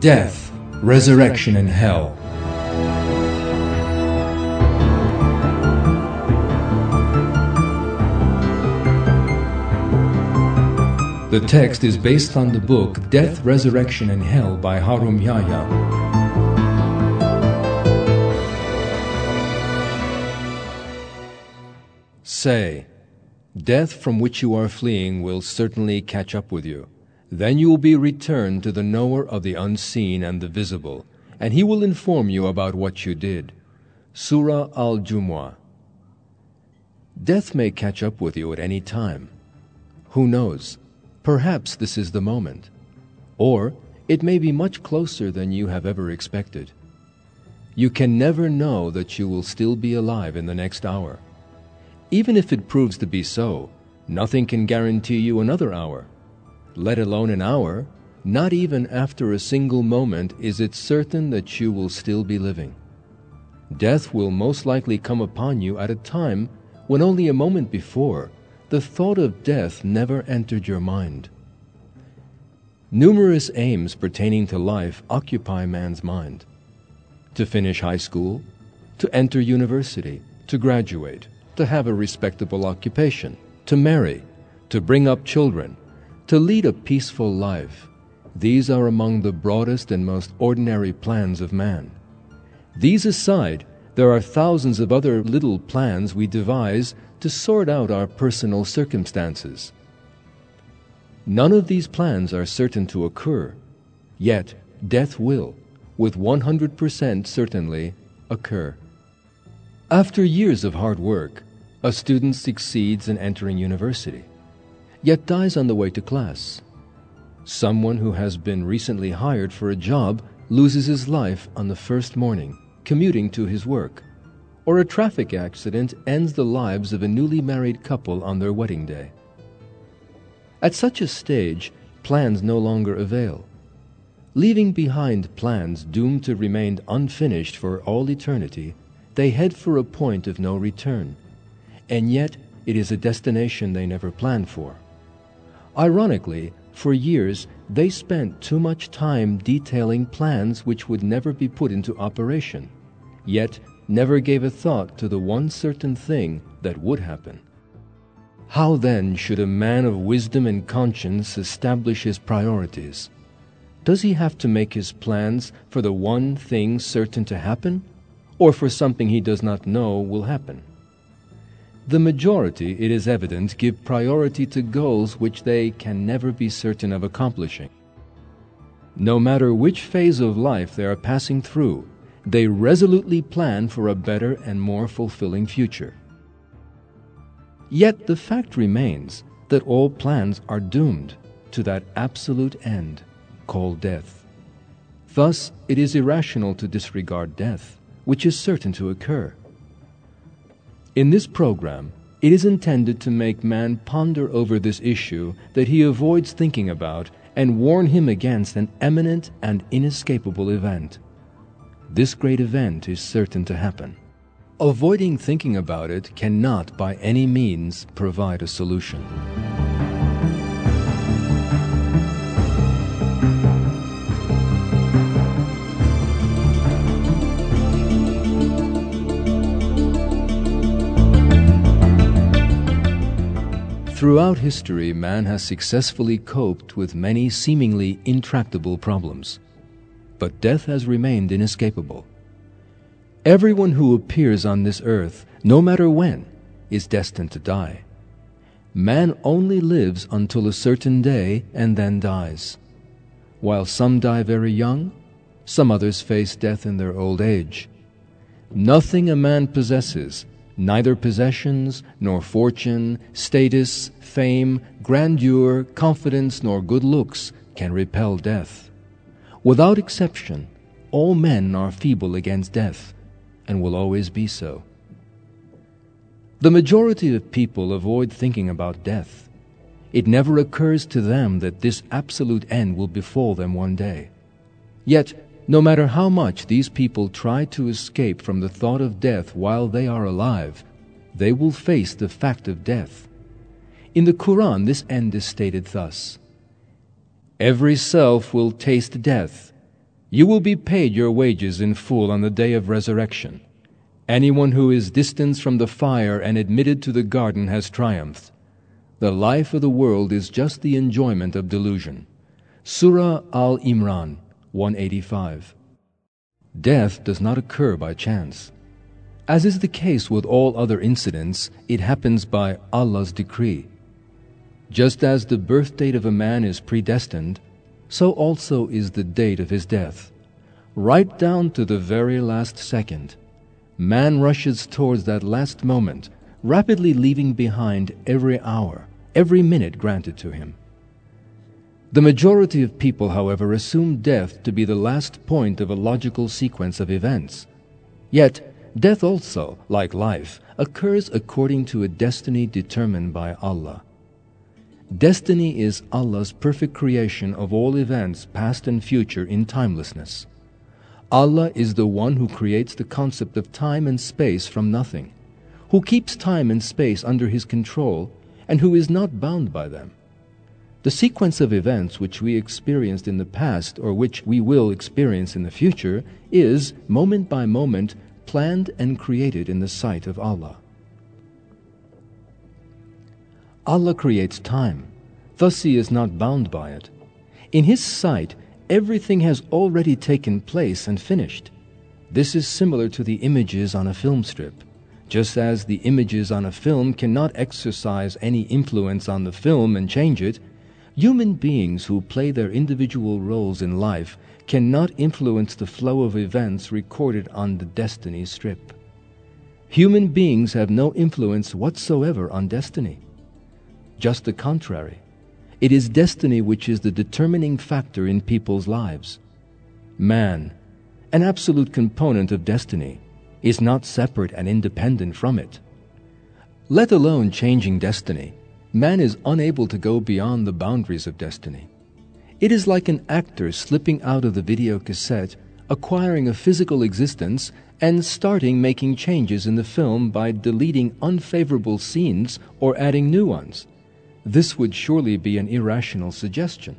Death, Resurrection, and Hell. The text is based on the book Death, Resurrection, and Hell by Harun Yahya. Say, Death from which you are fleeing will certainly catch up with you. Then you will be returned to the knower of the unseen and the visible, and he will inform you about what you did. Surah Al Jumu'ah. Death may catch up with you at any time. Who knows? Perhaps this is the moment. Or it may be much closer than you have ever expected. You can never know that you will still be alive in the next hour. Even if it proves to be so, nothing can guarantee you another hour let alone an hour, not even after a single moment is it certain that you will still be living. Death will most likely come upon you at a time when only a moment before the thought of death never entered your mind. Numerous aims pertaining to life occupy man's mind. To finish high school, to enter university, to graduate, to have a respectable occupation, to marry, to bring up children, to lead a peaceful life. These are among the broadest and most ordinary plans of man. These aside, there are thousands of other little plans we devise to sort out our personal circumstances. None of these plans are certain to occur, yet death will, with 100% certainly, occur. After years of hard work, a student succeeds in entering university yet dies on the way to class. Someone who has been recently hired for a job loses his life on the first morning, commuting to his work. Or a traffic accident ends the lives of a newly married couple on their wedding day. At such a stage, plans no longer avail. Leaving behind plans doomed to remain unfinished for all eternity, they head for a point of no return. And yet, it is a destination they never planned for. Ironically, for years they spent too much time detailing plans which would never be put into operation, yet never gave a thought to the one certain thing that would happen. How then should a man of wisdom and conscience establish his priorities? Does he have to make his plans for the one thing certain to happen, or for something he does not know will happen? The majority, it is evident, give priority to goals which they can never be certain of accomplishing. No matter which phase of life they are passing through, they resolutely plan for a better and more fulfilling future. Yet the fact remains that all plans are doomed to that absolute end called death. Thus, it is irrational to disregard death, which is certain to occur. In this program, it is intended to make man ponder over this issue that he avoids thinking about and warn him against an imminent and inescapable event. This great event is certain to happen. Avoiding thinking about it cannot by any means provide a solution. Throughout history, man has successfully coped with many seemingly intractable problems. But death has remained inescapable. Everyone who appears on this earth, no matter when, is destined to die. Man only lives until a certain day and then dies. While some die very young, some others face death in their old age. Nothing a man possesses Neither possessions, nor fortune, status, fame, grandeur, confidence, nor good looks can repel death. Without exception, all men are feeble against death, and will always be so. The majority of people avoid thinking about death. It never occurs to them that this absolute end will befall them one day. Yet, no matter how much these people try to escape from the thought of death while they are alive, they will face the fact of death. In the Quran, this end is stated thus Every self will taste death, You will be paid your wages in full on the day of resurrection. Anyone who is distanced from the fire and admitted to the garden has triumphed. The life of the world is just the enjoyment of delusion. Surah Al Imran 185. Death does not occur by chance. As is the case with all other incidents, it happens by Allah's decree. Just as the birth date of a man is predestined, so also is the date of his death. Right down to the very last second, man rushes towards that last moment, rapidly leaving behind every hour, every minute granted to him. The majority of people, however, assume death to be the last point of a logical sequence of events. Yet, Death also, like life, occurs according to a destiny determined by Allah. Destiny is Allah's perfect creation of all events, past and future, in timelessness. Allah is the one who creates the concept of time and space from nothing, who keeps time and space under His control, and who is not bound by them. The sequence of events which we experienced in the past or which we will experience in the future is, moment by moment, planned and created in the sight of Allah. Allah creates time, thus He is not bound by it. In His sight, everything has already taken place and finished. This is similar to the images on a film strip. Just as the images on a film cannot exercise any influence on the film and change it, human beings who play their individual roles in life cannot influence the flow of events recorded on the destiny strip. Human beings have no influence whatsoever on destiny. Just the contrary. It is destiny which is the determining factor in people's lives. Man, an absolute component of destiny, is not separate and independent from it. Let alone changing destiny, man is unable to go beyond the boundaries of destiny. It is like an actor slipping out of the video cassette, acquiring a physical existence, and starting making changes in the film by deleting unfavorable scenes or adding new ones. This would surely be an irrational suggestion.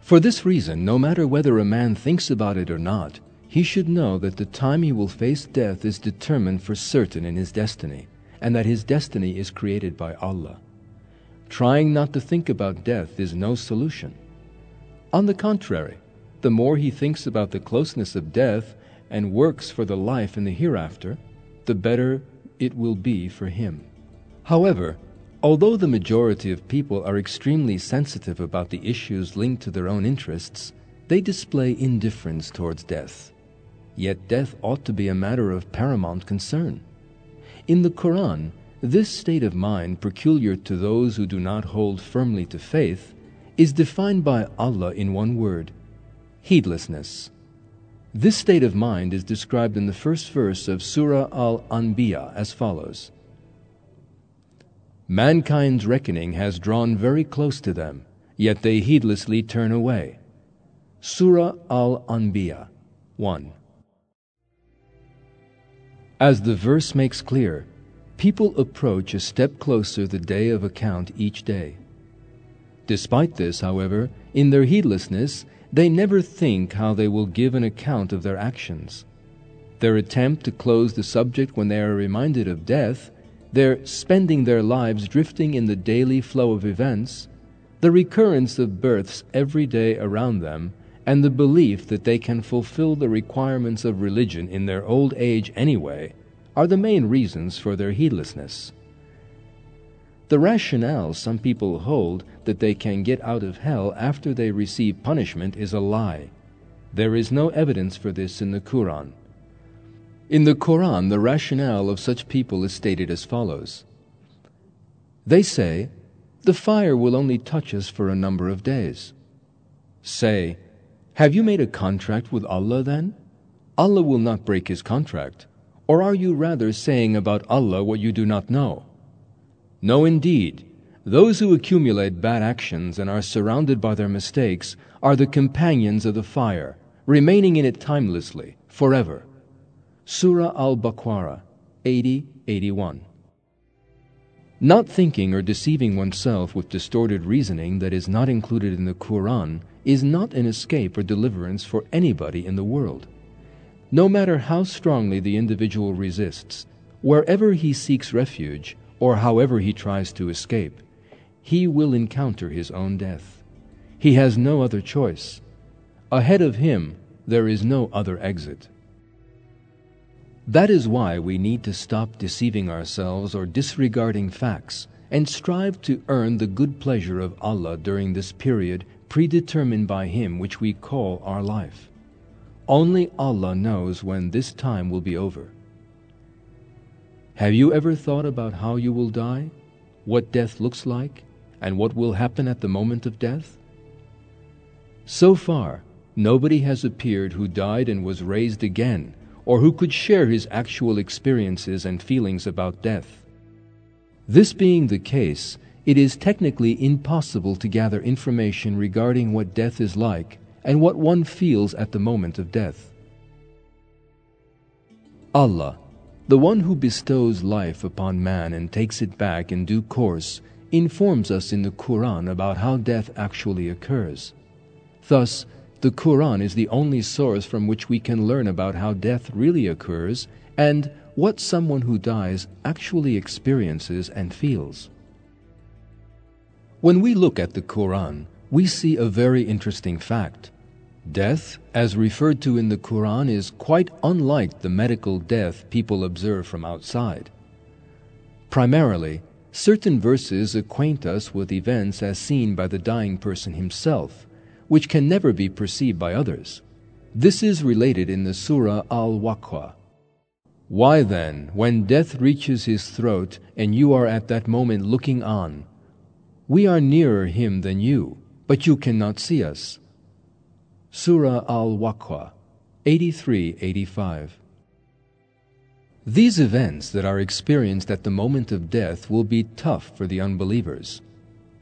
For this reason, no matter whether a man thinks about it or not, he should know that the time he will face death is determined for certain in his destiny, and that his destiny is created by Allah. Trying not to think about death is no solution. On the contrary, the more he thinks about the closeness of death and works for the life in the hereafter, the better it will be for him. However, although the majority of people are extremely sensitive about the issues linked to their own interests, they display indifference towards death. Yet death ought to be a matter of paramount concern. In the Quran, this state of mind, peculiar to those who do not hold firmly to faith, is defined by Allah in one word heedlessness. This state of mind is described in the first verse of Surah Al Anbiya as follows Mankind's reckoning has drawn very close to them, yet they heedlessly turn away. Surah Al Anbiya 1. As the verse makes clear, People approach a step closer the day of account each day. Despite this, however, in their heedlessness, they never think how they will give an account of their actions. Their attempt to close the subject when they are reminded of death, their spending their lives drifting in the daily flow of events, the recurrence of births every day around them, and the belief that they can fulfill the requirements of religion in their old age anyway, are the main reasons for their heedlessness. The rationale some people hold that they can get out of hell after they receive punishment is a lie. There is no evidence for this in the Quran. In the Quran, the rationale of such people is stated as follows They say, The fire will only touch us for a number of days. Say, Have you made a contract with Allah then? Allah will not break his contract. Or are you rather saying about Allah what you do not know? No, indeed. Those who accumulate bad actions and are surrounded by their mistakes are the companions of the fire, remaining in it timelessly, forever. Surah Al Baqarah 80 81. Not thinking or deceiving oneself with distorted reasoning that is not included in the Quran is not an escape or deliverance for anybody in the world. No matter how strongly the individual resists, wherever he seeks refuge, or however he tries to escape, he will encounter his own death. He has no other choice. Ahead of him, there is no other exit. That is why we need to stop deceiving ourselves or disregarding facts and strive to earn the good pleasure of Allah during this period predetermined by Him which we call our life. Only Allah knows when this time will be over. Have you ever thought about how you will die, what death looks like, and what will happen at the moment of death? So far, nobody has appeared who died and was raised again or who could share his actual experiences and feelings about death. This being the case, it is technically impossible to gather information regarding what death is like and what one feels at the moment of death. Allah, the one who bestows life upon man and takes it back in due course, informs us in the Quran about how death actually occurs. Thus, the Quran is the only source from which we can learn about how death really occurs and what someone who dies actually experiences and feels. When we look at the Quran, we see a very interesting fact. Death, as referred to in the Quran, is quite unlike the medical death people observe from outside. Primarily, certain verses acquaint us with events as seen by the dying person himself which can never be perceived by others. This is related in the Surah Al Waqiah. Why then, when death reaches his throat and you are at that moment looking on, we are nearer him than you, but you cannot see us. Surah Al Waqiah 83 85. These events that are experienced at the moment of death will be tough for the unbelievers.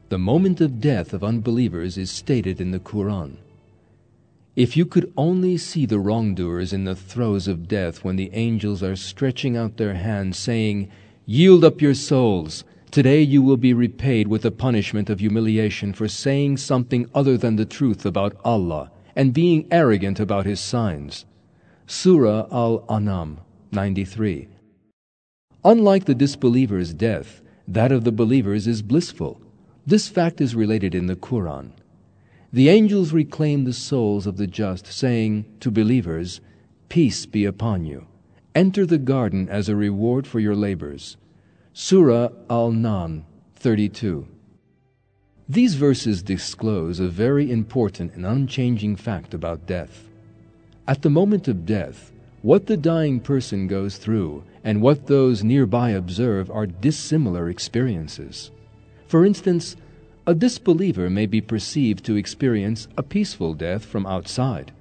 The moment of death of unbelievers is stated in the Quran. If you could only see the wrongdoers in the throes of death when the angels are stretching out their hands, saying, Yield up your souls. Today you will be repaid with the punishment of humiliation for saying something other than the truth about Allah and being arrogant about His signs. Surah Al An'am 93. Unlike the disbeliever's death, that of the believers is blissful. This fact is related in the Quran. The angels reclaim the souls of the just, saying to believers, Peace be upon you. Enter the garden as a reward for your labors. Surah Al Nahl 32. These verses disclose a very important and unchanging fact about death. At the moment of death, what the dying person goes through and what those nearby observe are dissimilar experiences. For instance, a disbeliever may be perceived to experience a peaceful death from outside.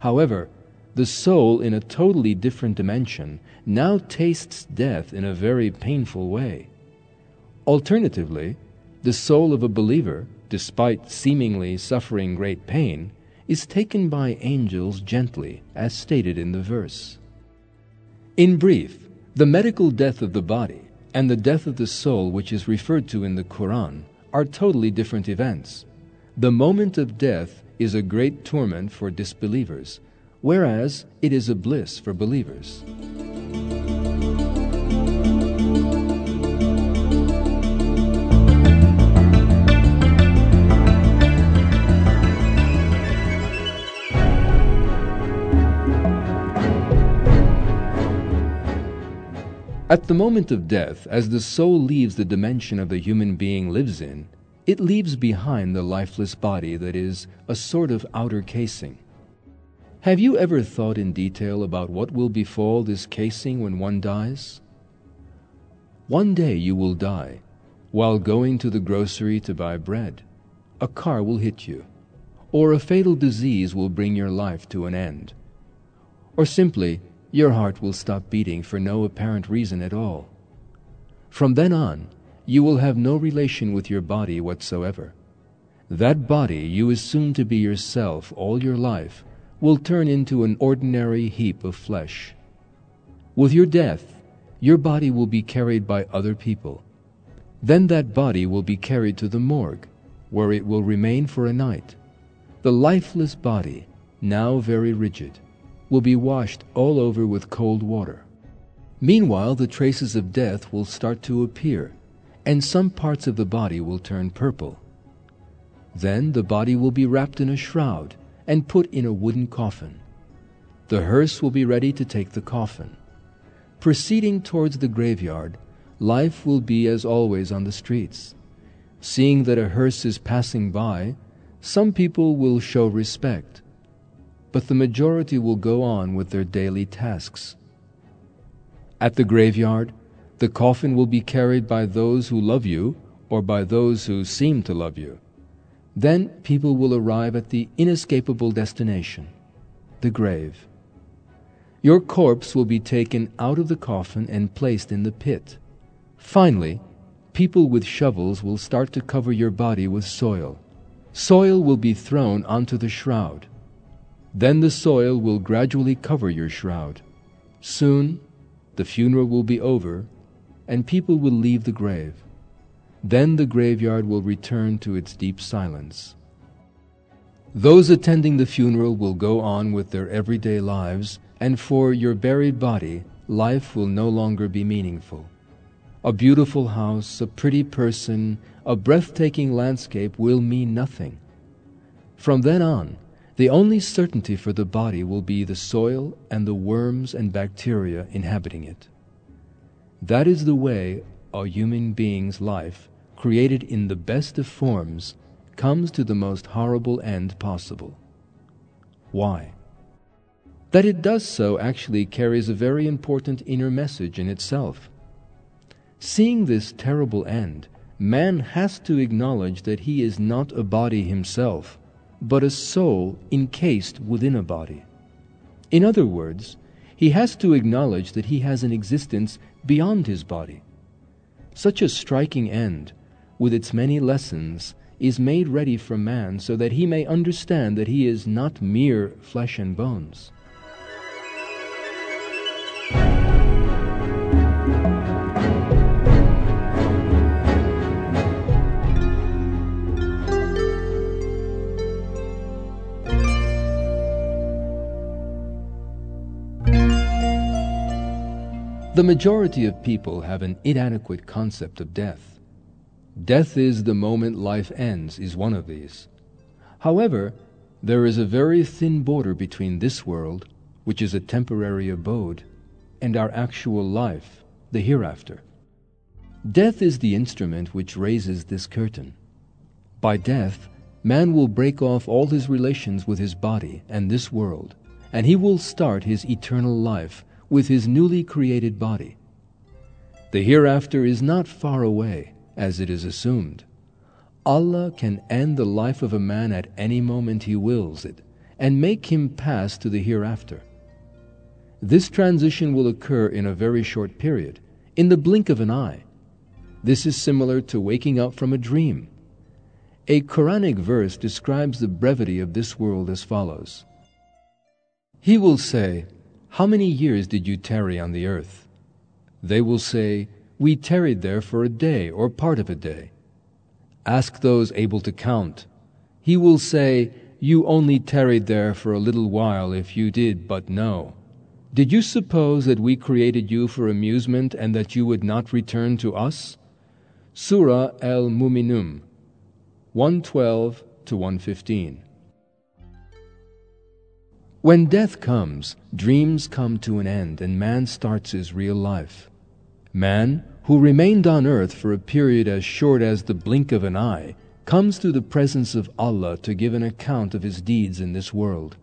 However, the soul in a totally different dimension now tastes death in a very painful way. Alternatively, the soul of a believer, despite seemingly suffering great pain, is taken by angels gently, as stated in the verse. In brief, the medical death of the body and the death of the soul which is referred to in the Quran are totally different events. The moment of death is a great torment for disbelievers, whereas it is a bliss for believers. At the moment of death, as the soul leaves the dimension of the human being lives in, it leaves behind the lifeless body that is a sort of outer casing. Have you ever thought in detail about what will befall this casing when one dies? One day you will die while going to the grocery to buy bread. A car will hit you, or a fatal disease will bring your life to an end, or simply your heart will stop beating for no apparent reason at all. From then on, you will have no relation with your body whatsoever. That body you assume to be yourself all your life will turn into an ordinary heap of flesh. With your death, your body will be carried by other people. Then that body will be carried to the morgue, where it will remain for a night. The lifeless body, now very rigid, will be washed all over with cold water. Meanwhile, the traces of death will start to appear, and some parts of the body will turn purple. Then the body will be wrapped in a shroud and put in a wooden coffin. The hearse will be ready to take the coffin. Proceeding towards the graveyard, life will be as always on the streets. Seeing that a hearse is passing by, some people will show respect, but the majority will go on with their daily tasks. At the graveyard, the coffin will be carried by those who love you or by those who seem to love you. Then people will arrive at the inescapable destination, the grave. Your corpse will be taken out of the coffin and placed in the pit. Finally, people with shovels will start to cover your body with soil. Soil will be thrown onto the shroud. Then the soil will gradually cover your shroud. Soon, the funeral will be over, and people will leave the grave. Then the graveyard will return to its deep silence. Those attending the funeral will go on with their everyday lives, and for your buried body, life will no longer be meaningful. A beautiful house, a pretty person, a breathtaking landscape will mean nothing. From then on, the only certainty for the body will be the soil and the worms and bacteria inhabiting it. That is the way a human being's life, created in the best of forms, comes to the most horrible end possible. Why? That it does so actually carries a very important inner message in itself. Seeing this terrible end, man has to acknowledge that he is not a body himself, but a soul encased within a body. In other words, he has to acknowledge that he has an existence beyond his body. Such a striking end, with its many lessons, is made ready for man so that he may understand that he is not mere flesh and bones. The majority of people have an inadequate concept of death. Death is the moment life ends, is one of these. However, there is a very thin border between this world, which is a temporary abode, and our actual life, the hereafter. Death is the instrument which raises this curtain. By death, man will break off all his relations with his body and this world, and he will start his eternal life with his newly created body. The hereafter is not far away, as it is assumed. Allah can end the life of a man at any moment He wills it and make him pass to the hereafter. This transition will occur in a very short period, in the blink of an eye. This is similar to waking up from a dream. A Quranic verse describes the brevity of this world as follows He will say, how many years did you tarry on the earth? They will say, We tarried there for a day or part of a day. Ask those able to count. He will say, You only tarried there for a little while if you did but know. Did you suppose that we created you for amusement and that you would not return to us? Surah Al Muminun 112 to 115. When death comes, dreams come to an end and man starts his real life. Man, who remained on earth for a period as short as the blink of an eye, comes to the presence of Allah to give an account of his deeds in this world.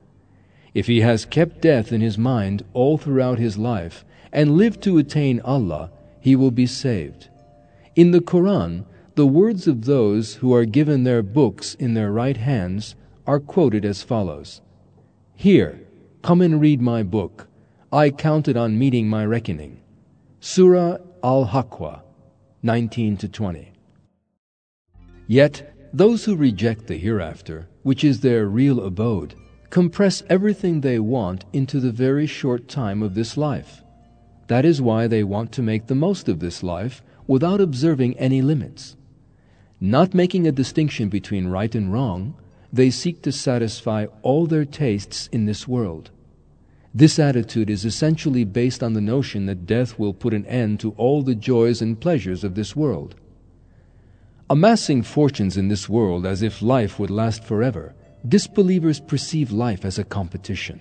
If he has kept death in his mind all throughout his life and lived to attain Allah, he will be saved. In the Quran, the words of those who are given their books in their right hands are quoted as follows here, come and read my book. I counted on meeting my reckoning. Surah Al Haqqa, 19 to 20. Yet, those who reject the hereafter, which is their real abode, compress everything they want into the very short time of this life. That is why they want to make the most of this life without observing any limits. Not making a distinction between right and wrong, they seek to satisfy all their tastes in this world. This attitude is essentially based on the notion that death will put an end to all the joys and pleasures of this world. Amassing fortunes in this world as if life would last forever, disbelievers perceive life as a competition.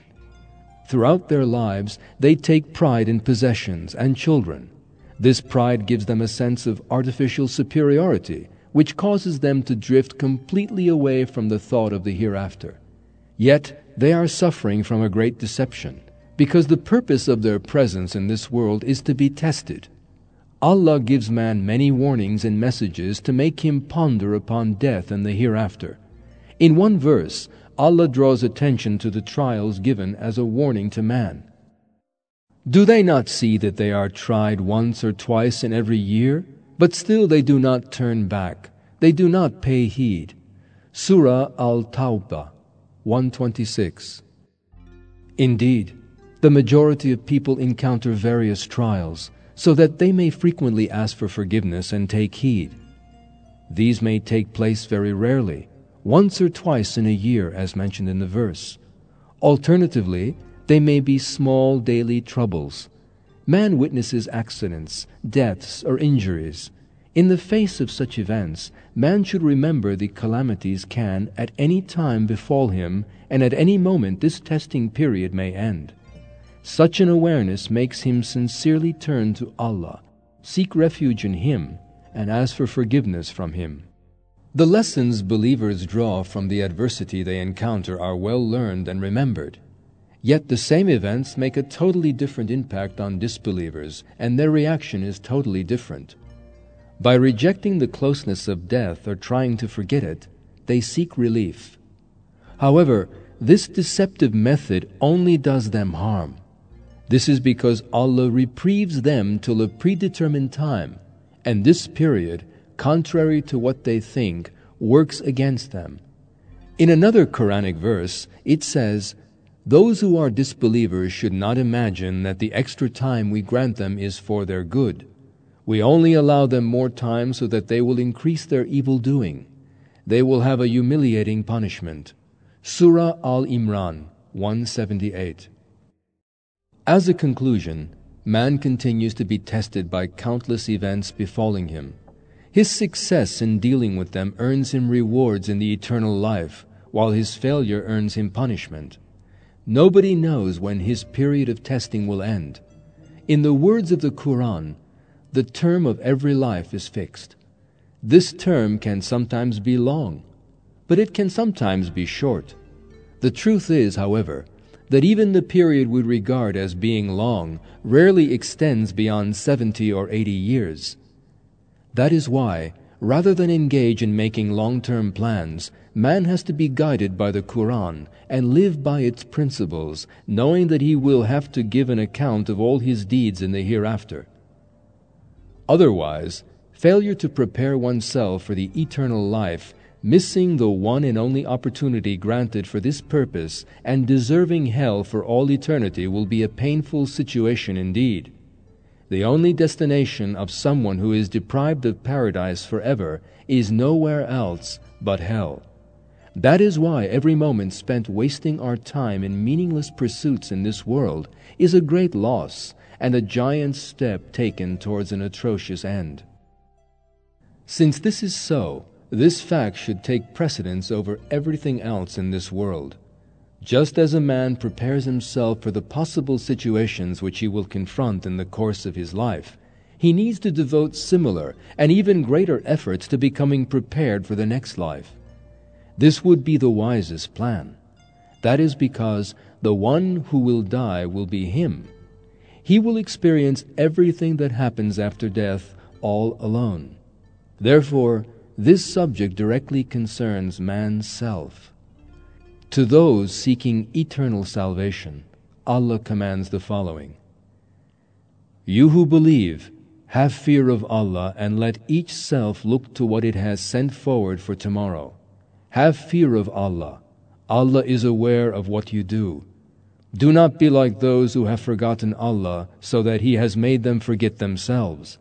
Throughout their lives, they take pride in possessions and children. This pride gives them a sense of artificial superiority, which causes them to drift completely away from the thought of the hereafter. Yet they are suffering from a great deception, because the purpose of their presence in this world is to be tested. Allah gives man many warnings and messages to make him ponder upon death and the hereafter. In one verse, Allah draws attention to the trials given as a warning to man. Do they not see that they are tried once or twice in every year? But still they do not turn back. They do not pay heed. Surah Al Tawbah 126. Indeed, the majority of people encounter various trials, so that they may frequently ask for forgiveness and take heed. These may take place very rarely, once or twice in a year, as mentioned in the verse. Alternatively, they may be small daily troubles. Man witnesses accidents, deaths, or injuries. In the face of such events, man should remember the calamities can at any time befall him, and at any moment this testing period may end. Such an awareness makes him sincerely turn to Allah, seek refuge in Him, and ask for forgiveness from Him. The lessons believers draw from the adversity they encounter are well learned and remembered. Yet the same events make a totally different impact on disbelievers, and their reaction is totally different. By rejecting the closeness of death or trying to forget it, they seek relief. However, this deceptive method only does them harm. This is because Allah reprieves them till a predetermined time, and this period contrary to what they think, works against them. In another Quranic verse, it says, Those who are disbelievers should not imagine that the extra time we grant them is for their good. We only allow them more time so that they will increase their evil doing. They will have a humiliating punishment. Surah Al Imran 178. As a conclusion, man continues to be tested by countless events befalling him. His success in dealing with them earns him rewards in the eternal life, while his failure earns him punishment. Nobody knows when his period of testing will end. In the words of the Quran, the term of every life is fixed. This term can sometimes be long, but it can sometimes be short. The truth is, however, that even the period we regard as being long rarely extends beyond 70 or 80 years. That is why, rather than engage in making long term plans, man has to be guided by the Quran and live by its principles, knowing that he will have to give an account of all his deeds in the hereafter. Otherwise, failure to prepare oneself for the eternal life, missing the one and only opportunity granted for this purpose, and deserving hell for all eternity will be a painful situation indeed. The only destination of someone who is deprived of paradise forever is nowhere else but hell. That is why every moment spent wasting our time in meaningless pursuits in this world is a great loss and a giant step taken towards an atrocious end. Since this is so, this fact should take precedence over everything else in this world. Just as a man prepares himself for the possible situations which he will confront in the course of his life, he needs to devote similar and even greater efforts to becoming prepared for the next life. This would be the wisest plan. That is because the one who will die will be him. He will experience everything that happens after death all alone. Therefore, this subject directly concerns man's self. To those seeking eternal salvation, Allah commands the following You who believe, have fear of Allah and let each self look to what it has sent forward for tomorrow. Have fear of Allah. Allah is aware of what you do. Do not be like those who have forgotten Allah so that He has made them forget themselves.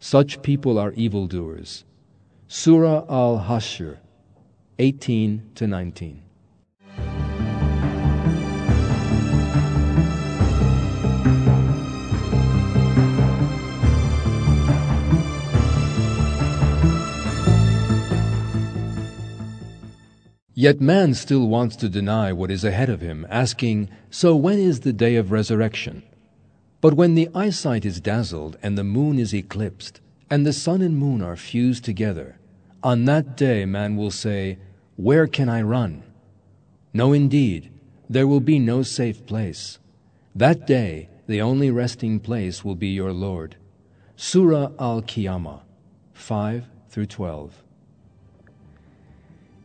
Such people are evildoers. Surah Al Hashr 18 to 19. Yet man still wants to deny what is ahead of him, asking, So when is the day of resurrection? But when the eyesight is dazzled, and the moon is eclipsed, and the sun and moon are fused together, on that day man will say, Where can I run? No, indeed, there will be no safe place. That day, the only resting place will be your Lord. Surah Al Qiyamah 5 through 12.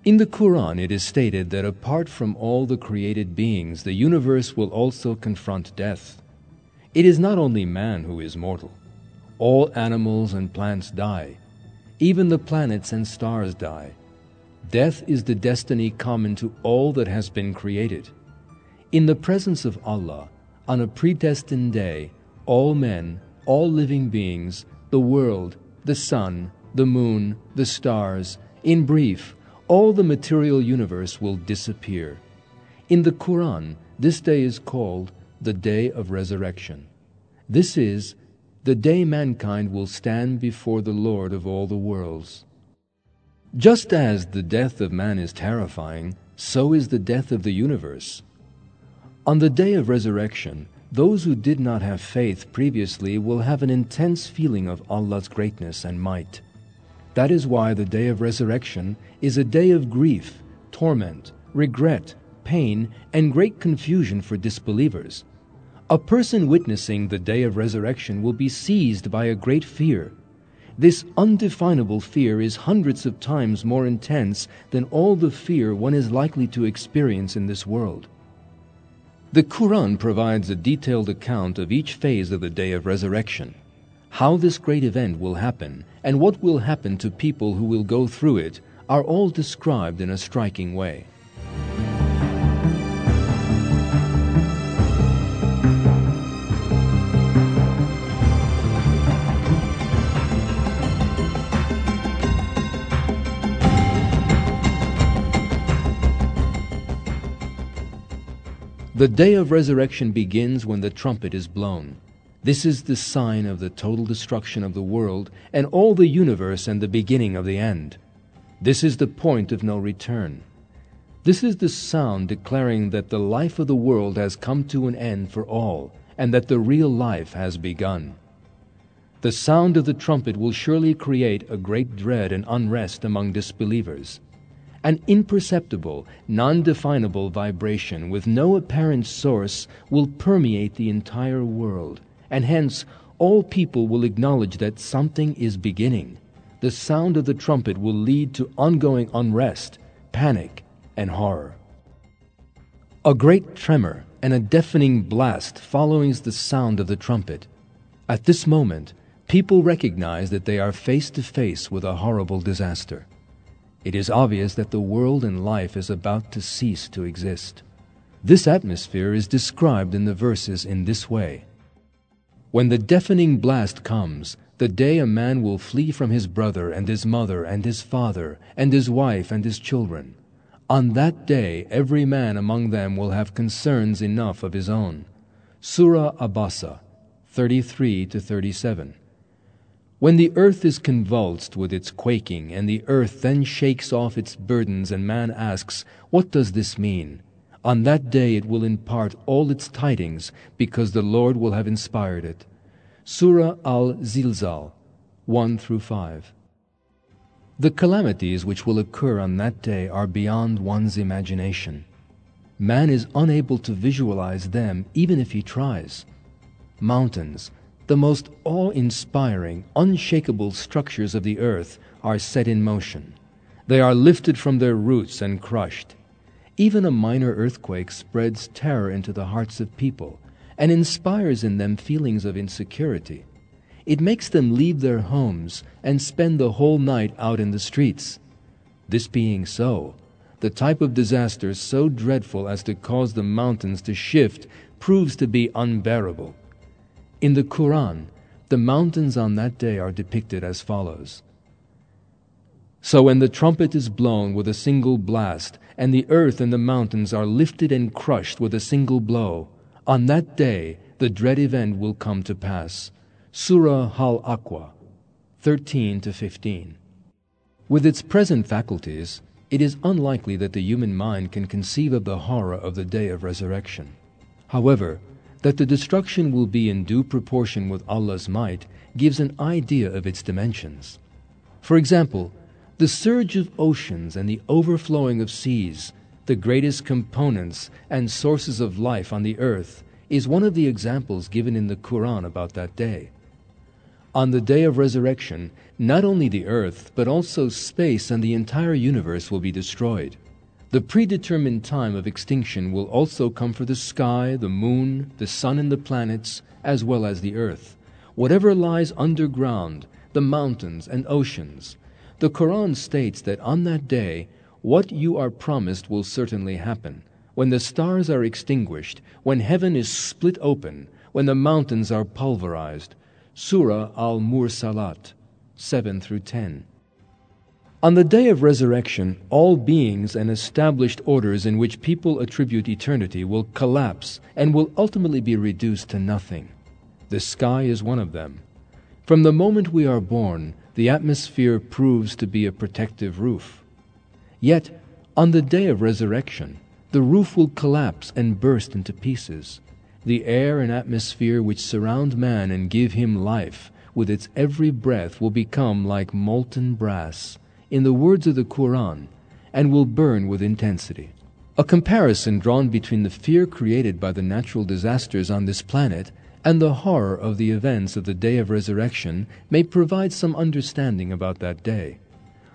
In the Quran, it is stated that apart from all the created beings, the universe will also confront death. It is not only man who is mortal. All animals and plants die. Even the planets and stars die. Death is the destiny common to all that has been created. In the presence of Allah, on a predestined day, all men, all living beings, the world, the sun, the moon, the stars, in brief, all the material universe will disappear. In the Quran, this day is called the Day of Resurrection. This is the day mankind will stand before the Lord of all the worlds. Just as the death of man is terrifying, so is the death of the universe. On the day of resurrection, those who did not have faith previously will have an intense feeling of Allah's greatness and might. That is why the day of resurrection is a day of grief, torment, regret, pain, and great confusion for disbelievers. A person witnessing the day of resurrection will be seized by a great fear. This undefinable fear is hundreds of times more intense than all the fear one is likely to experience in this world. The Quran provides a detailed account of each phase of the day of resurrection how this great event will happen, and what will happen to people who will go through it are all described in a striking way. The day of resurrection begins when the trumpet is blown. This is the sign of the total destruction of the world and all the universe and the beginning of the end. This is the point of no return. This is the sound declaring that the life of the world has come to an end for all, and that the real life has begun. The sound of the trumpet will surely create a great dread and unrest among disbelievers. An imperceptible, non definable vibration with no apparent source will permeate the entire world and hence all people will acknowledge that something is beginning. The sound of the trumpet will lead to ongoing unrest, panic, and horror. A great tremor and a deafening blast follows the sound of the trumpet. At this moment, people recognize that they are face to face with a horrible disaster. It is obvious that the world and life is about to cease to exist. This atmosphere is described in the verses in this way. When the deafening blast comes, the day a man will flee from his brother and his mother and his father and his wife and his children. On that day every man among them will have concerns enough of his own. Surah Abasa 33 to 37. When the earth is convulsed with its quaking, and the earth then shakes off its burdens, and man asks, What does this mean? On that day it will impart all its tidings, because the Lord will have inspired it. Surah Al Zilzal 1 through 5. The calamities which will occur on that day are beyond one's imagination. Man is unable to visualize them even if he tries. Mountains, the most awe inspiring, unshakable structures of the earth, are set in motion. They are lifted from their roots and crushed. Even a minor earthquake spreads terror into the hearts of people and inspires in them feelings of insecurity. It makes them leave their homes and spend the whole night out in the streets. This being so, the type of disaster so dreadful as to cause the mountains to shift proves to be unbearable. In the Quran, the mountains on that day are depicted as follows. So when the trumpet is blown with a single blast, and the earth and the mountains are lifted and crushed with a single blow, on that day the dread event will come to pass. Surah Al Haqqa 13 to 15. With its present faculties, it is unlikely that the human mind can conceive of the horror of the day of resurrection. However, that the destruction will be in due proportion with Allah's might gives an idea of its dimensions. For example, the surge of oceans and the overflowing of seas, the greatest components and sources of life on the earth, is one of the examples given in the Quran about that day. On the day of resurrection, not only the earth, but also space and the entire universe will be destroyed. The predetermined time of extinction will also come for the sky, the moon, the sun, and the planets, as well as the earth. Whatever lies underground, the mountains and oceans, the Quran states that on that day, what you are promised will certainly happen. When the stars are extinguished, when heaven is split open, when the mountains are pulverized. Surah Al Mursalat 7 through 10. On the day of resurrection, all beings and established orders in which people attribute eternity will collapse and will ultimately be reduced to nothing. The sky is one of them. From the moment we are born, the atmosphere proves to be a protective roof. Yet, on the day of resurrection, the roof will collapse and burst into pieces. The air and atmosphere which surround man and give him life with its every breath will become like molten brass, in the words of the Quran, and will burn with intensity. A comparison drawn between the fear created by the natural disasters on this planet and the horror of the events of the day of resurrection may provide some understanding about that day.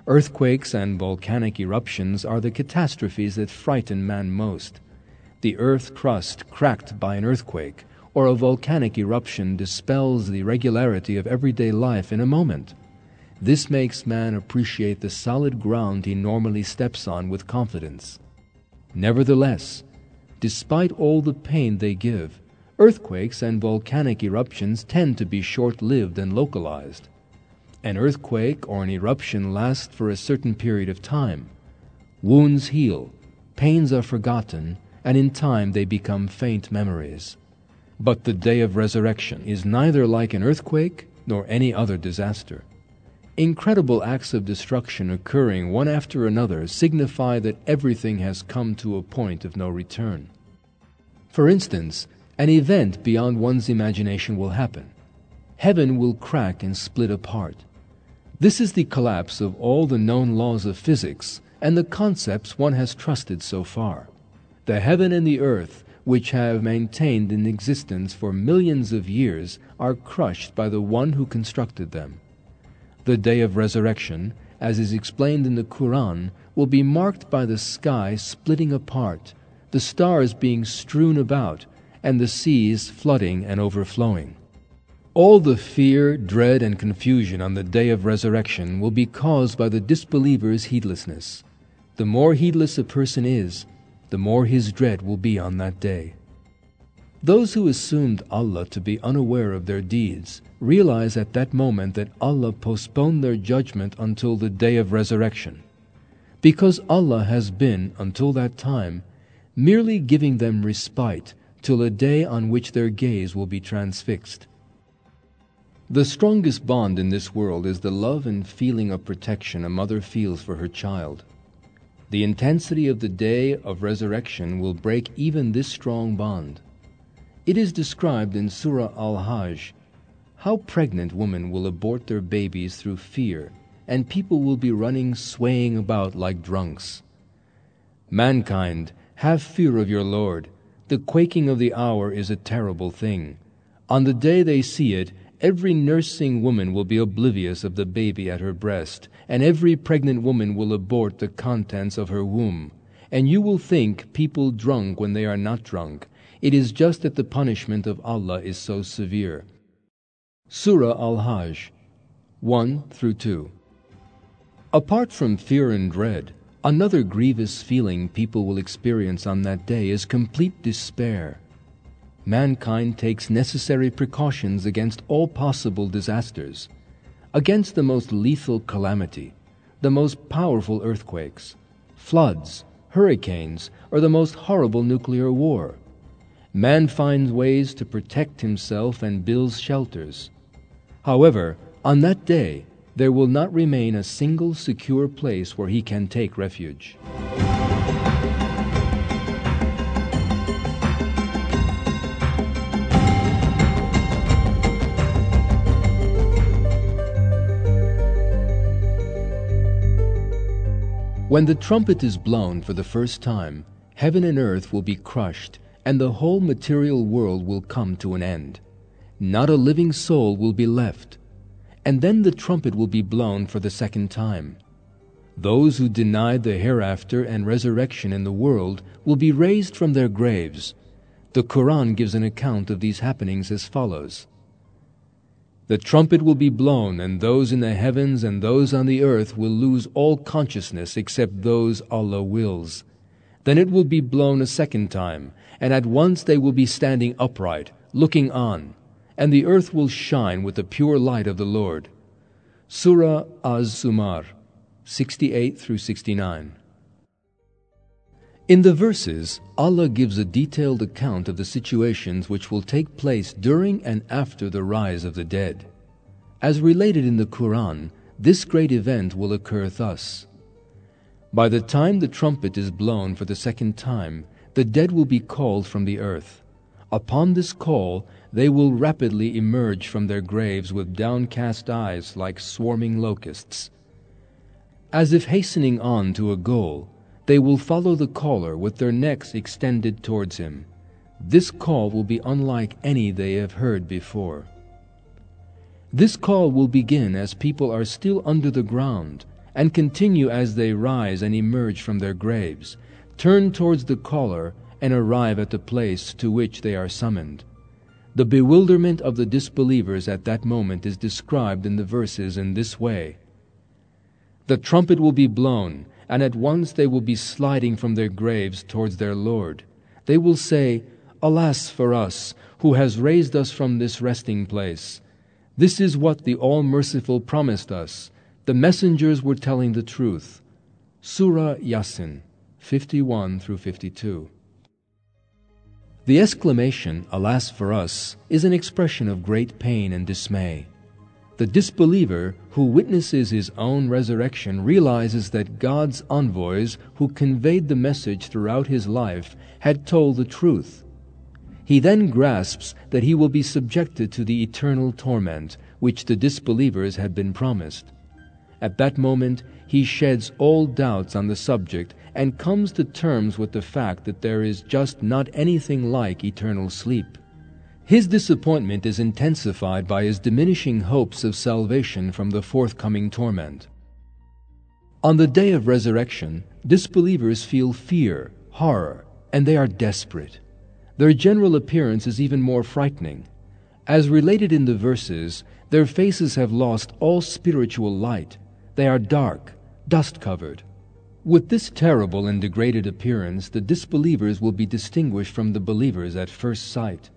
Earthquakes and volcanic eruptions are the catastrophes that frighten man most. The earth crust cracked by an earthquake or a volcanic eruption dispels the regularity of everyday life in a moment. This makes man appreciate the solid ground he normally steps on with confidence. Nevertheless, despite all the pain they give, Earthquakes and volcanic eruptions tend to be short lived and localized. An earthquake or an eruption lasts for a certain period of time. Wounds heal, pains are forgotten, and in time they become faint memories. But the day of resurrection is neither like an earthquake nor any other disaster. Incredible acts of destruction occurring one after another signify that everything has come to a point of no return. For instance, an event beyond one's imagination will happen. Heaven will crack and split apart. This is the collapse of all the known laws of physics and the concepts one has trusted so far. The heaven and the earth, which have maintained in existence for millions of years, are crushed by the one who constructed them. The day of resurrection, as is explained in the Quran, will be marked by the sky splitting apart, the stars being strewn about, and the seas flooding and overflowing. All the fear, dread, and confusion on the day of resurrection will be caused by the disbeliever's heedlessness. The more heedless a person is, the more his dread will be on that day. Those who assumed Allah to be unaware of their deeds realize at that moment that Allah postponed their judgment until the day of resurrection. Because Allah has been, until that time, merely giving them respite till a day on which their gaze will be transfixed. The strongest bond in this world is the love and feeling of protection a mother feels for her child. The intensity of the day of resurrection will break even this strong bond. It is described in Surah Al Hajj how pregnant women will abort their babies through fear, and people will be running swaying about like drunks. Mankind, have fear of your Lord the quaking of the hour is a terrible thing. On the day they see it, every nursing woman will be oblivious of the baby at her breast, and every pregnant woman will abort the contents of her womb. And you will think people drunk when they are not drunk. It is just that the punishment of Allah is so severe. Surah Al Hajj 1 through 2. Apart from fear and dread, Another grievous feeling people will experience on that day is complete despair. mankind takes necessary precautions against all possible disasters, against the most lethal calamity, the most powerful earthquakes, floods, hurricanes, or the most horrible nuclear war. Man finds ways to protect himself and builds shelters. However, on that day, there will not remain a single secure place where he can take refuge. When the trumpet is blown for the first time, heaven and earth will be crushed, and the whole material world will come to an end. Not a living soul will be left. And then the trumpet will be blown for the second time. Those who denied the hereafter and resurrection in the world will be raised from their graves. The Quran gives an account of these happenings as follows. The trumpet will be blown, and those in the heavens and those on the earth will lose all consciousness except those Allah wills. Then it will be blown a second time, and at once they will be standing upright, looking on, and the earth will shine with the pure light of the Lord. Surah Az-Zumar, 68 through 69. In the verses, Allah gives a detailed account of the situations which will take place during and after the rise of the dead. As related in the Quran, this great event will occur thus. By the time the trumpet is blown for the second time, the dead will be called from the earth. Upon this call, they will rapidly emerge from their graves with downcast eyes like swarming locusts. As if hastening on to a goal, they will follow the caller with their necks extended towards him. This call will be unlike any they have heard before. This call will begin as people are still under the ground and continue as they rise and emerge from their graves, turn towards the caller, and arrive at the place to which they are summoned. The bewilderment of the disbelievers at that moment is described in the verses in this way The trumpet will be blown, and at once they will be sliding from their graves towards their Lord. They will say, Alas for us, who has raised us from this resting place. This is what the All Merciful promised us. The messengers were telling the truth. Surah Yasin, 51 through 52. The exclamation, Alas for us, is an expression of great pain and dismay. The disbeliever who witnesses his own resurrection realizes that God's envoys who conveyed the message throughout his life had told the truth. He then grasps that he will be subjected to the eternal torment which the disbelievers had been promised. At that moment, he sheds all doubts on the subject and comes to terms with the fact that there is just not anything like eternal sleep. His disappointment is intensified by his diminishing hopes of salvation from the forthcoming torment. On the day of resurrection, disbelievers feel fear, horror, and they are desperate. Their general appearance is even more frightening. As related in the verses, their faces have lost all spiritual light. They are dark, dust covered. With this terrible and degraded appearance, the disbelievers will be distinguished from the believers at first sight.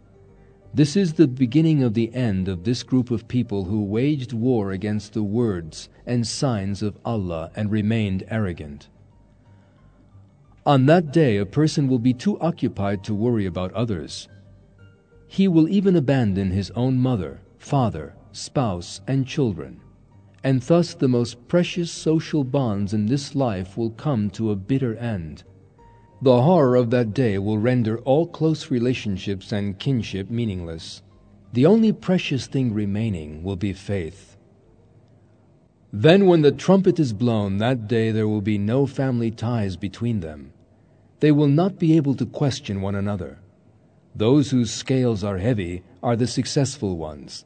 This is the beginning of the end of this group of people who waged war against the words and signs of Allah and remained arrogant. On that day, a person will be too occupied to worry about others. He will even abandon his own mother, father, spouse, and children, and thus the most precious social bonds in this life will come to a bitter end. The horror of that day will render all close relationships and kinship meaningless. The only precious thing remaining will be faith. Then, when the trumpet is blown, that day there will be no family ties between them. They will not be able to question one another. Those whose scales are heavy are the successful ones.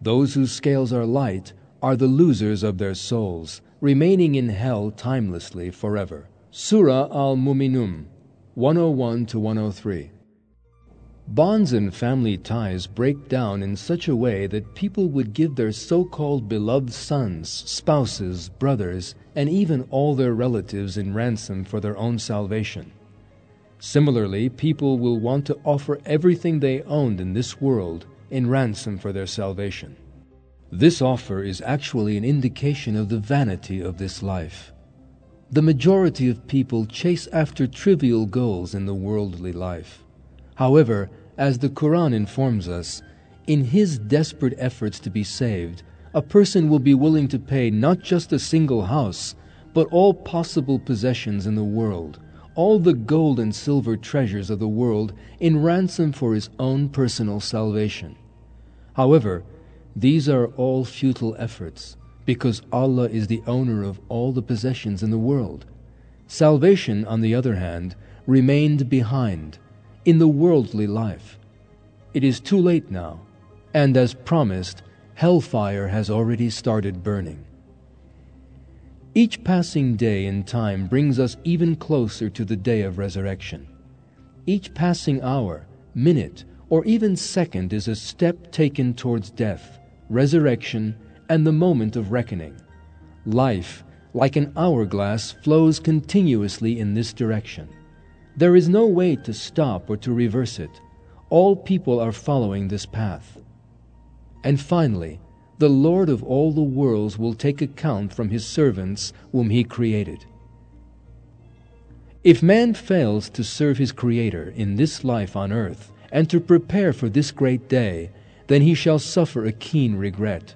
Those whose scales are light are the losers of their souls, remaining in hell timelessly forever. Surah Al Muminun 101 to 103. Bonds and family ties break down in such a way that people would give their so called beloved sons, spouses, brothers, and even all their relatives in ransom for their own salvation. Similarly, people will want to offer everything they owned in this world in ransom for their salvation. This offer is actually an indication of the vanity of this life. The majority of people chase after trivial goals in the worldly life. However, as the Quran informs us, in his desperate efforts to be saved, a person will be willing to pay not just a single house, but all possible possessions in the world, all the gold and silver treasures of the world in ransom for his own personal salvation. However, these are all futile efforts because Allah is the owner of all the possessions in the world. Salvation, on the other hand, remained behind in the worldly life. It is too late now, and as promised, hellfire has already started burning. Each passing day in time brings us even closer to the day of resurrection. Each passing hour, minute, or even second is a step taken towards death, resurrection, and the moment of reckoning. Life, like an hourglass, flows continuously in this direction. There is no way to stop or to reverse it. All people are following this path. And finally, the Lord of all the worlds will take account from his servants whom he created. If man fails to serve his Creator in this life on earth and to prepare for this great day, then he shall suffer a keen regret.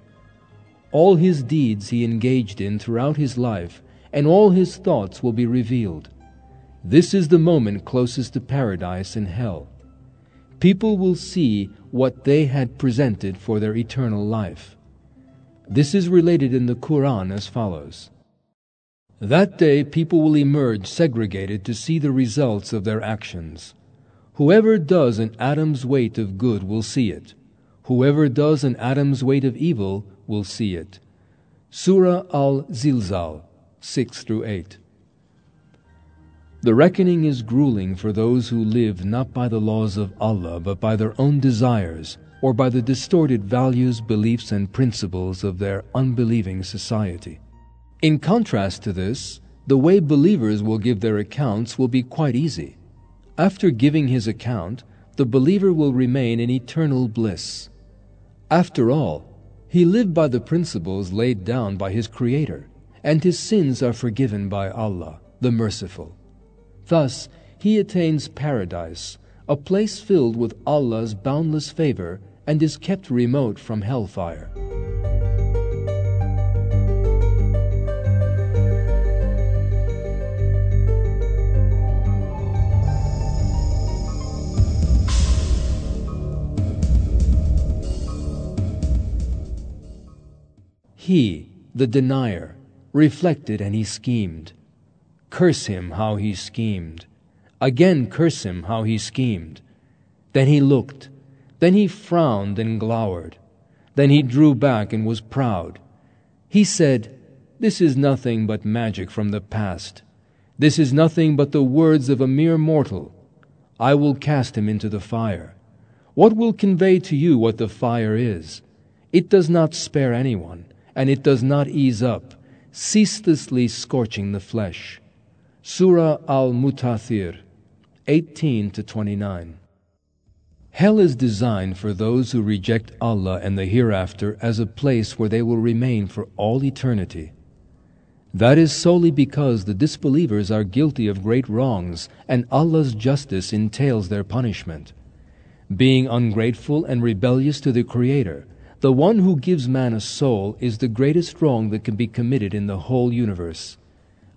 All his deeds he engaged in throughout his life, and all his thoughts will be revealed. This is the moment closest to paradise and hell. People will see what they had presented for their eternal life. This is related in the Quran as follows That day people will emerge segregated to see the results of their actions. Whoever does an atom's weight of good will see it. Whoever does an atom's weight of evil will see it. Surah Al Zilzal 6 through 8. The reckoning is grueling for those who live not by the laws of Allah but by their own desires or by the distorted values, beliefs, and principles of their unbelieving society. In contrast to this, the way believers will give their accounts will be quite easy. After giving his account, the believer will remain in eternal bliss. After all, he lived by the principles laid down by his Creator, and his sins are forgiven by Allah, the Merciful. Thus, he attains paradise, a place filled with Allah's boundless favor, and is kept remote from hellfire. He, the denier, reflected and he schemed. Curse him how he schemed. Again curse him how he schemed. Then he looked. Then he frowned and glowered. Then he drew back and was proud. He said, This is nothing but magic from the past. This is nothing but the words of a mere mortal. I will cast him into the fire. What will convey to you what the fire is? It does not spare anyone and it does not ease up, ceaselessly scorching the flesh. Surah Al Muddaththir 18 to 29. Hell is designed for those who reject Allah and the hereafter as a place where they will remain for all eternity. That is solely because the disbelievers are guilty of great wrongs and Allah's justice entails their punishment. Being ungrateful and rebellious to the Creator, the one who gives man a soul is the greatest wrong that can be committed in the whole universe.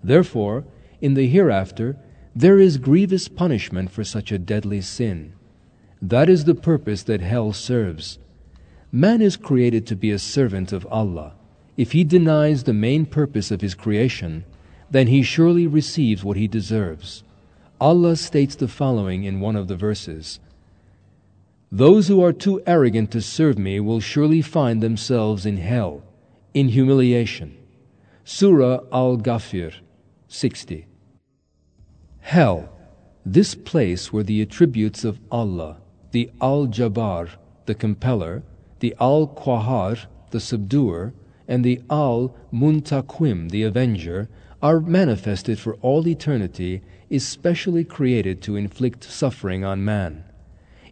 Therefore, in the hereafter, there is grievous punishment for such a deadly sin. That is the purpose that hell serves. Man is created to be a servant of Allah. If he denies the main purpose of his creation, then he surely receives what he deserves. Allah states the following in one of the verses those who are too arrogant to serve me will surely find themselves in hell, in humiliation. Surah Al Ghafir 60. Hell, this place where the attributes of Allah, the Al Jabbar, the compeller, the Al Qahar, the subduer, and the Al Muntaqim, the avenger, are manifested for all eternity is specially created to inflict suffering on man.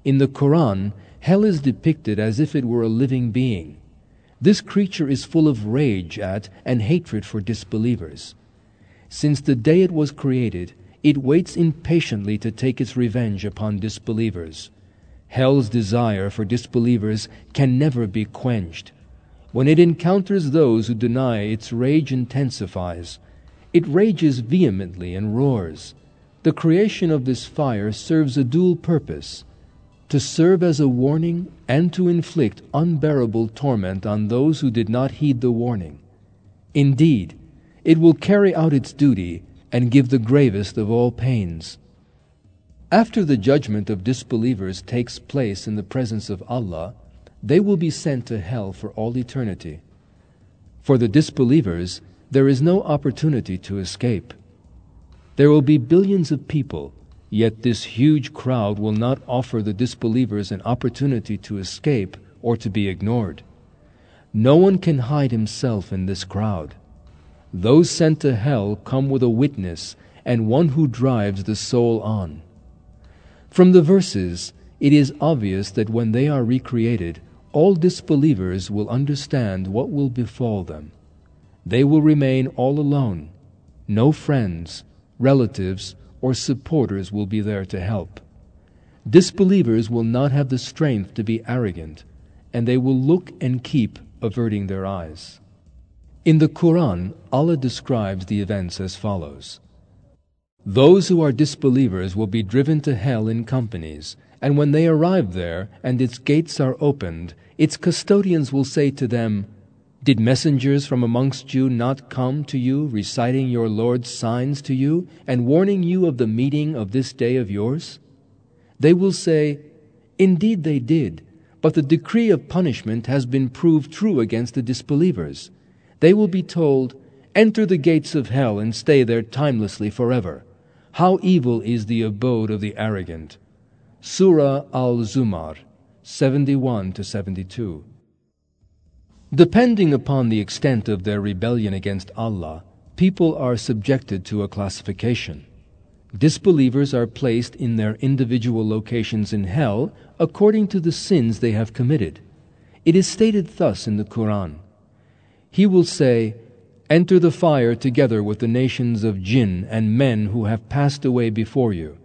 In the Quran, hell is depicted as if it were a living being. This creature is full of rage at and hatred for disbelievers. Since the day it was created, it waits impatiently to take its revenge upon disbelievers. Hell's desire for disbelievers can never be quenched. When it encounters those who deny, its rage intensifies. It rages vehemently and roars. The creation of this fire serves a dual purpose to serve as a warning and to inflict unbearable torment on those who did not heed the warning. Indeed, it will carry out its duty and give the gravest of all pains. After the judgment of disbelievers takes place in the presence of Allah, they will be sent to hell for all eternity. For the disbelievers, there is no opportunity to escape. There will be billions of people, yet this huge crowd will not offer the disbelievers an opportunity to escape or to be ignored. No one can hide himself in this crowd. Those sent to hell come with a witness and one who drives the soul on. From the verses, it is obvious that when they are recreated, all disbelievers will understand what will befall them. They will remain all alone, no friends, relatives, or supporters will be there to help. Disbelievers will not have the strength to be arrogant, and they will look and keep averting their eyes. In the Quran, Allah describes the events as follows those who are disbelievers will be driven to hell in companies, and when they arrive there and its gates are opened, its custodians will say to them, Did messengers from amongst you not come to you, reciting your Lord's signs to you, and warning you of the meeting of this day of yours? They will say, Indeed they did, but the decree of punishment has been proved true against the disbelievers. They will be told, Enter the gates of hell and stay there timelessly forever. How evil is the abode of the arrogant. Surah Al Zumar 71 to 72. Depending upon the extent of their rebellion against Allah, people are subjected to a classification. Disbelievers are placed in their individual locations in hell according to the sins they have committed. It is stated thus in the Quran He will say, Enter the fire together with the nations of jinn and men who have passed away before you.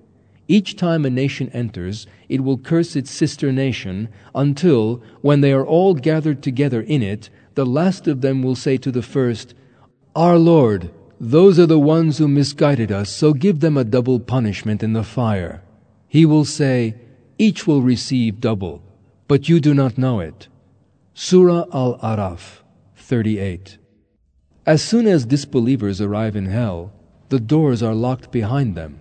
Each time a nation enters, it will curse its sister nation until, when they are all gathered together in it, the last of them will say to the first, Our Lord, those are the ones who misguided us, so give them a double punishment in the fire. He will say, Each will receive double, but you do not know it. Surah Al Araf 38. As soon as disbelievers arrive in hell, the doors are locked behind them.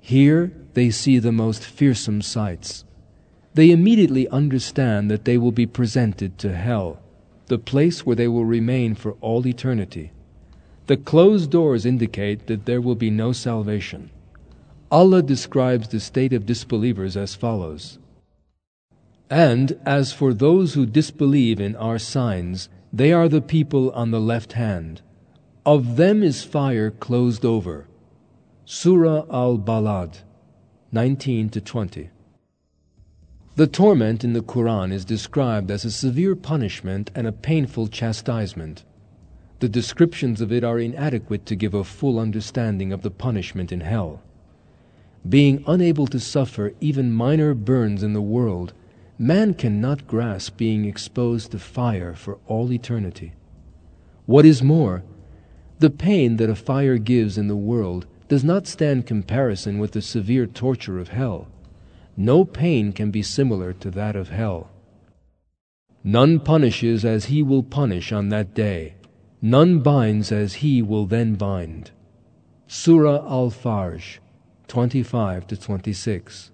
Here they see the most fearsome sights. They immediately understand that they will be presented to hell, the place where they will remain for all eternity. The closed doors indicate that there will be no salvation. Allah describes the state of disbelievers as follows And as for those who disbelieve in our signs, they are the people on the left hand. Of them is fire closed over. Surah Al Balad 19 to 20. The torment in the Quran is described as a severe punishment and a painful chastisement. The descriptions of it are inadequate to give a full understanding of the punishment in hell. Being unable to suffer even minor burns in the world, Man cannot grasp being exposed to fire for all eternity. What is more, the pain that a fire gives in the world does not stand comparison with the severe torture of hell. No pain can be similar to that of hell. None punishes as he will punish on that day. None binds as he will then bind. Surah Al Fajr 25 to 26.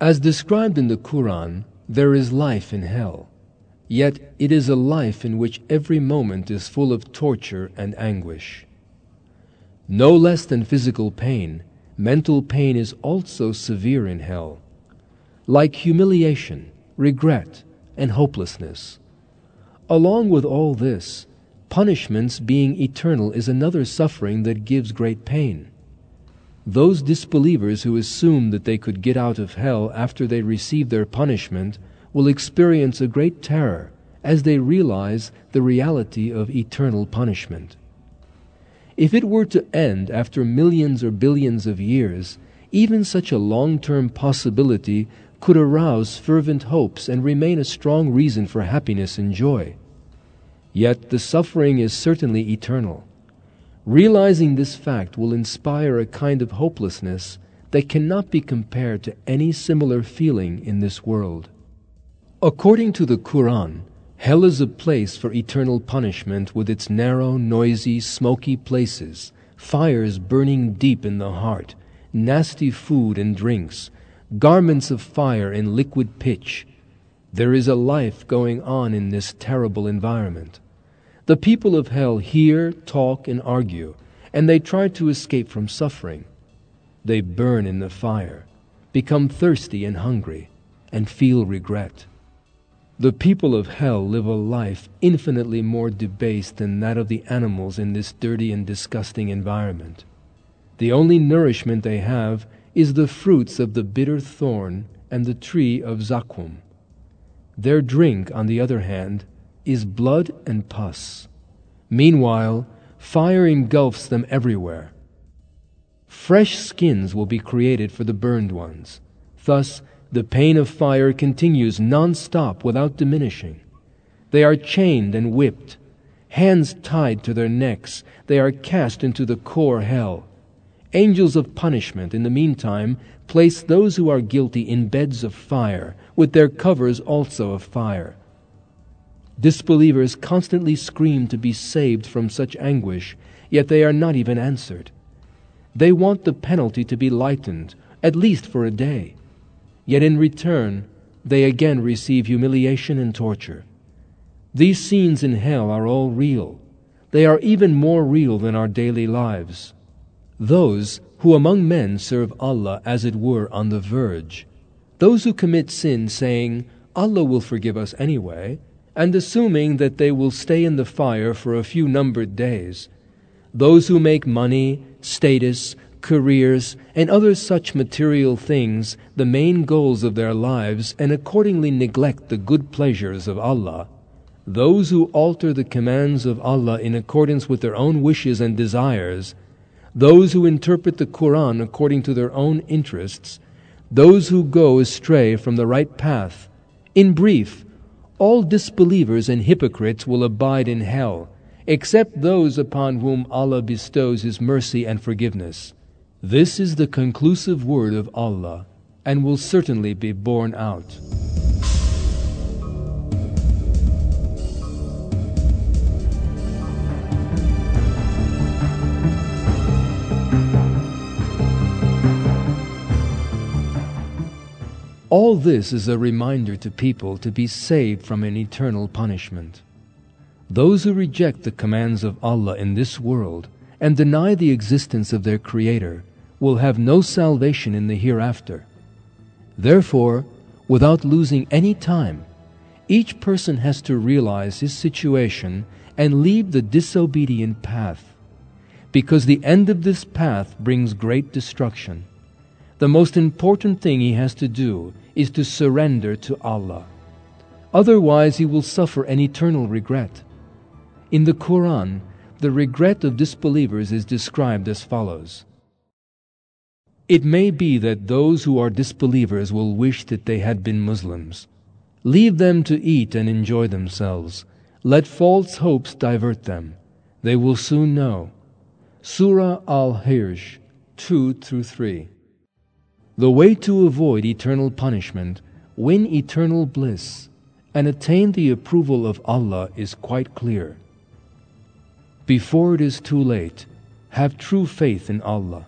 As described in the Quran, there is life in hell. Yet it is a life in which every moment is full of torture and anguish. No less than physical pain, mental pain is also severe in hell. Like humiliation, regret, and hopelessness. Along with all this, punishments being eternal is another suffering that gives great pain. Those disbelievers who assume that they could get out of hell after they receive their punishment will experience a great terror as they realize the reality of eternal punishment. If it were to end after millions or billions of years, even such a long term possibility could arouse fervent hopes and remain a strong reason for happiness and joy. Yet the suffering is certainly eternal. Realizing this fact will inspire a kind of hopelessness that cannot be compared to any similar feeling in this world. According to the Quran, hell is a place for eternal punishment with its narrow, noisy, smoky places, fires burning deep in the heart, nasty food and drinks, garments of fire and liquid pitch. There is a life going on in this terrible environment. The people of hell hear, talk, and argue, and they try to escape from suffering. They burn in the fire, become thirsty and hungry, and feel regret. The people of hell live a life infinitely more debased than that of the animals in this dirty and disgusting environment. The only nourishment they have is the fruits of the bitter thorn and the tree of Zaqqum. Their drink, on the other hand, is blood and pus. Meanwhile, fire engulfs them everywhere. Fresh skins will be created for the burned ones. Thus, the pain of fire continues non-stop without diminishing. They are chained and whipped. Hands tied to their necks, they are cast into the core hell. Angels of punishment, in the meantime, place those who are guilty in beds of fire, with their covers also of fire. Disbelievers constantly scream to be saved from such anguish, yet they are not even answered. They want the penalty to be lightened, at least for a day. Yet in return, they again receive humiliation and torture. These scenes in hell are all real. They are even more real than our daily lives those who among men serve Allah as it were on the verge, those who commit sin saying, Allah will forgive us anyway, and assuming that they will stay in the fire for a few numbered days, those who make money, status, careers, and other such material things the main goals of their lives and accordingly neglect the good pleasures of Allah, those who alter the commands of Allah in accordance with their own wishes and desires, those who interpret the Quran according to their own interests, those who go astray from the right path. In brief, all disbelievers and hypocrites will abide in hell, except those upon whom Allah bestows His mercy and forgiveness. This is the conclusive word of Allah, and will certainly be borne out. All this is a reminder to people to be saved from an eternal punishment. Those who reject the commands of Allah in this world and deny the existence of their Creator will have no salvation in the hereafter. Therefore, without losing any time, each person has to realize his situation and leave the disobedient path, because the end of this path brings great destruction. The most important thing he has to do is to surrender to Allah. Otherwise, he will suffer an eternal regret. In the Quran, the regret of disbelievers is described as follows It may be that those who are disbelievers will wish that they had been Muslims. Leave them to eat and enjoy themselves. Let false hopes divert them. They will soon know. Surah Al Hijr 2 through 3. The way to avoid eternal punishment, win eternal bliss, and attain the approval of Allah is quite clear. Before it is too late, have true faith in Allah.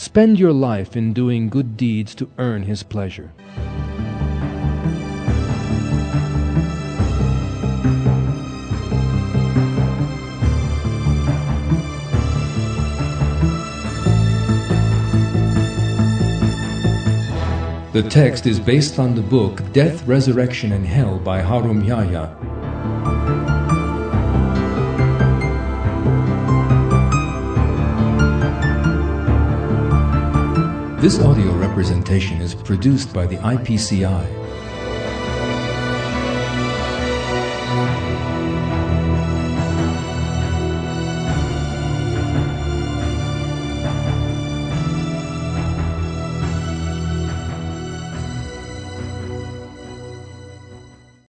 Spend your life in doing good deeds to earn His pleasure. The text is based on the book Death, Resurrection, and Hell by Harun Yahya. This audio representation is produced by the IPCI,